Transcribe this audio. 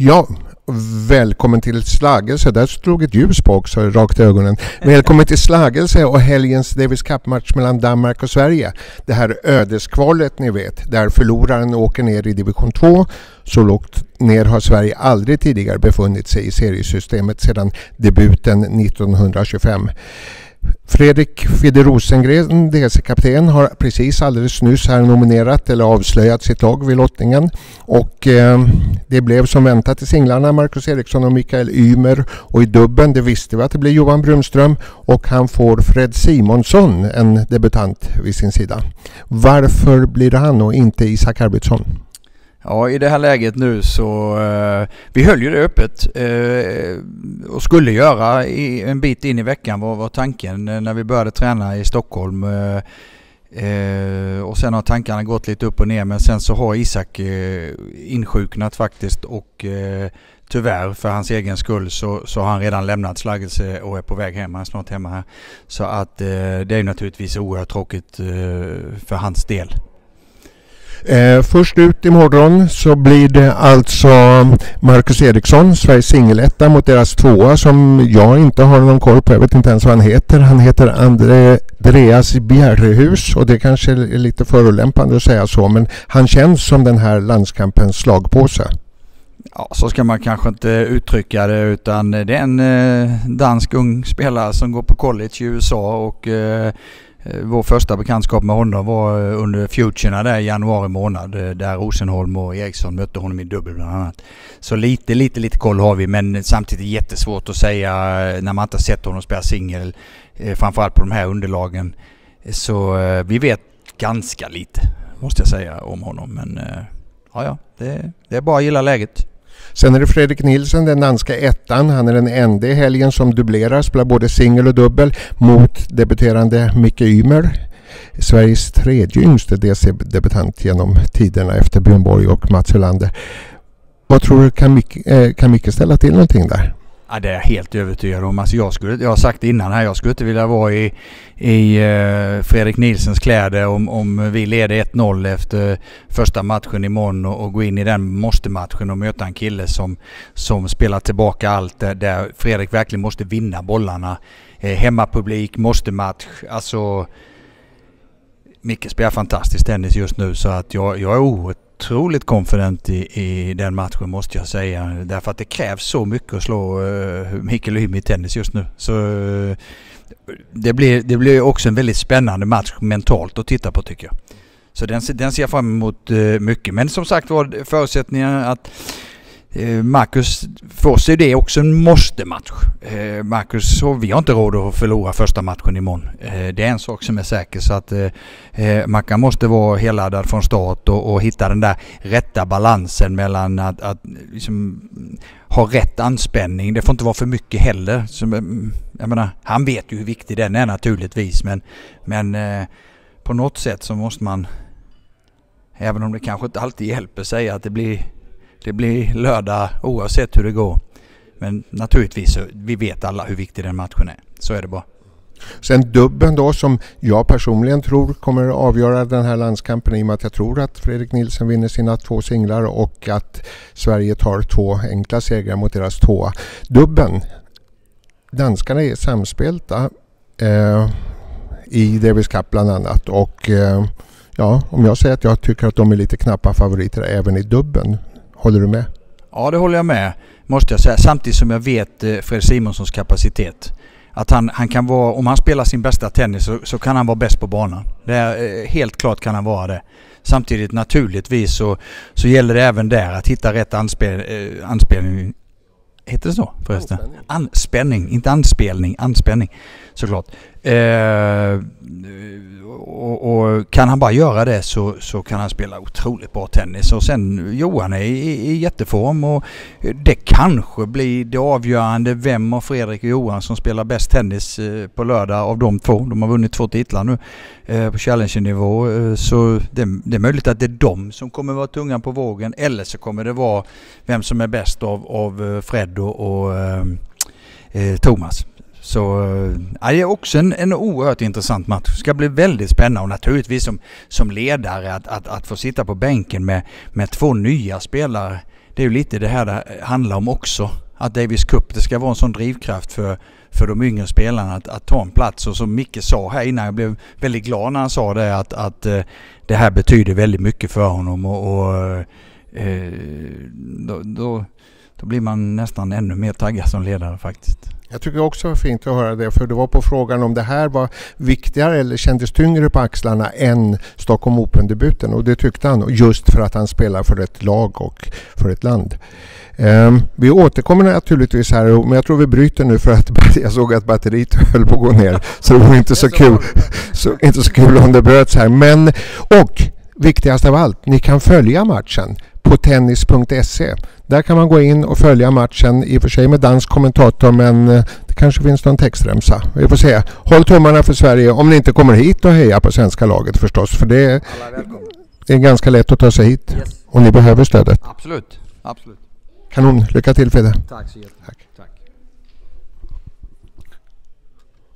Ja, välkommen till Slagelse. Där slog ett ljus på också, rakt i ögonen. Välkommen till Slagelse och helgens Davis Cup-match mellan Danmark och Sverige. Det här ödeskvalet ni vet, där förloraren åker ner i division 2. Så lågt ner har Sverige aldrig tidigare befunnit sig i seriesystemet sedan debuten 1925. Fredrik Fidde Rosengren, DC-kapten, har precis alldeles nyss här nominerat eller avslöjat sitt lag vid lottningen. Och eh, det blev som väntat i singlarna Marcus Eriksson och Mikael Ymer. Och i dubben, det visste vi att det blir Johan Brunström. Och han får Fred Simonsson, en debutant, vid sin sida. Varför blir det han och inte Isak Arvidsson? Ja, i det här läget nu så... Eh, vi höll ju det öppet eh, och skulle göra i, en bit in i veckan var, var tanken eh, när vi började träna i Stockholm. Eh, eh, och sen har tankarna gått lite upp och ner men sen så har Isak eh, insjuknat faktiskt och eh, tyvärr för hans egen skull så, så har han redan lämnat Slaggelse och är på väg hem. Han är snart hemma här. Så att eh, det är naturligtvis oerhört tråkigt för hans del. Eh, först ut imorgon så blir det alltså Marcus Eriksson, Sveriges singeletta mot deras tvåa som jag inte har någon koll på. Jag vet inte ens vad han heter. Han heter Andreas Bjärrehus och det kanske är lite förolämpande att säga så men han känns som den här landskampens slagpåse. Ja, så ska man kanske inte uttrycka det utan det är en eh, dansk ung spelare som går på college i USA och eh, Eh, Eh, vår första bekantskap med honom var eh, under Futurerna där i januari månad eh, där Rosenholm och Eriksson mötte honom i dubbel bland annat. Så lite, lite, lite koll har vi men samtidigt jättesvårt att säga när man inte har sett honom spela singel. Framförallt på de här underlagen. Så vi vet ganska lite måste jag säga om honom men ja, ja, det, det är bara att gilla läget. Sen är det Fredrik Nilsen, den danska ettan. Han är den enda i helgen som dubblerar, spelar både singel och dubbel mot debuterande Micke Ymer. Sveriges tredje yngste DC-debutant genom tiderna efter Björn Borg och Mats Helander. Vad tror du, kan Micke, eh, kan Micke ställa till någonting där? Ja, det är jag helt övertygad om. Alltså jag, skulle, jag har sagt det innan här, jag skulle inte vilja vara i, i uh, Fredrik Nilsens kläder om, om vi leder 1-0 efter första matchen imorgon och, och gå in i den måste-matchen och möta en kille som, som spelar tillbaka allt där, där Fredrik verkligen måste vinna bollarna. Eh, hemmapublik, måste-match. Alltså Micke spelar fantastisk tennis just nu så att jag, jag är oerhört otroligt confident i, i den matchen måste jag säga. Därför att det krävs så mycket att slå eh, uh, Mikael Yme i tennis just nu. Så uh, det, blir, det blir också en väldigt spännande match mentalt att titta på tycker jag. Så den, den ser jag fram emot uh, mycket. Men som sagt var förutsättningen att Eh, Marcus, för oss är det också en måste-match. Eh, Marcus, vi har inte råd att förlora första matchen imorgon. Eh, det är en sak som är säker så att Mackan måste vara helladdad från start och, och, hitta den där rätta balansen mellan att, att liksom, ha rätt anspänning. Det får inte vara för mycket heller. Som, jag menar, han vet ju hur viktig den är naturligtvis men, men på något sätt så måste man, även om det kanske inte alltid hjälper, säga att det blir det blir lördag oavsett hur det går. Men naturligtvis, vi vet alla hur viktig den matchen är. Så är det bara. Sen dubben då som jag personligen tror kommer att avgöra den här landskampen i och med att jag tror att Fredrik Nilsson vinner sina två singlar och att Sverige tar två enkla segrar mot deras tvåa. Dubben, danskarna är samspelta eh, i Davis Cup bland annat och eh, ja, om jag säger att jag tycker att de är lite knappa favoriter även i dubben Håller du med? Ja, det håller jag med. Måste jag säga. Samtidigt som jag vet eh, Fred Simonssons kapacitet. Att han, han kan vara, om han spelar sin bästa tennis så, så kan han vara bäst på banan. Det är, eh, helt klart kan han vara det. Samtidigt naturligtvis så, så gäller det även där att hitta rätt anspel, eh, anspelning. Heter det så förresten? Anspänning. anspänning, inte anspelning, anspänning såklart. Eh, och, och, kan han bara göra det så, så kan han spela otroligt bra tennis. Och sen Johan är i, i jätteform och det kanske blir det avgörande vem av Fredrik och Johan som spelar bäst tennis eh, på lördag av de två. De har vunnit två titlar nu eh, på Challenger-nivå. Eh, så det, det, är möjligt att det är de som kommer vara tungan på vågen eller så kommer det vara vem som är bäst av, av Fred och, och eh, Thomas. Så ja, det är också en, en oerhört intressant match. Det ska bli väldigt spännande och naturligtvis som, som ledare att, att, att få sitta på bänken med, med två nya spelare. det är ju lite det här det handlar om också. Att Davis Cup, det ska vara en sån drivkraft för, för de yngre spelarna att, att ta en plats. Och som Micke sa här innan, jag blev väldigt glad när han sa det, att, att eh, det här betyder väldigt mycket för honom. Och, och eh, då, då, då blir man nästan ännu mer taggad som ledare faktiskt. Jag tycker också det var fint att höra det, för det var på frågan om det här var viktigare eller kändes tyngre på axlarna än Stockholm Open-debuten och det tyckte han just för att han spelar för ett lag och för ett land. Um, vi återkommer naturligtvis här, men jag tror vi bryter nu för att jag såg att batteriet höll på att gå ner. Så det var inte så kul, så, inte så kul om det bröts här. Men, och viktigast av allt, ni kan följa matchen på tennis.se. Där kan man gå in och följa matchen, i och för sig med dansk kommentator men eh, det kanske finns någon textremsa. Vi får se. Håll tummarna för Sverige om ni inte kommer hit och heja på svenska laget förstås. För det är, ganska lätt att ta sig hit. Yes. Och ni behöver stödet. Absolut. Absolut. Kanon. Lycka till Fidde. Tack så jättemycket.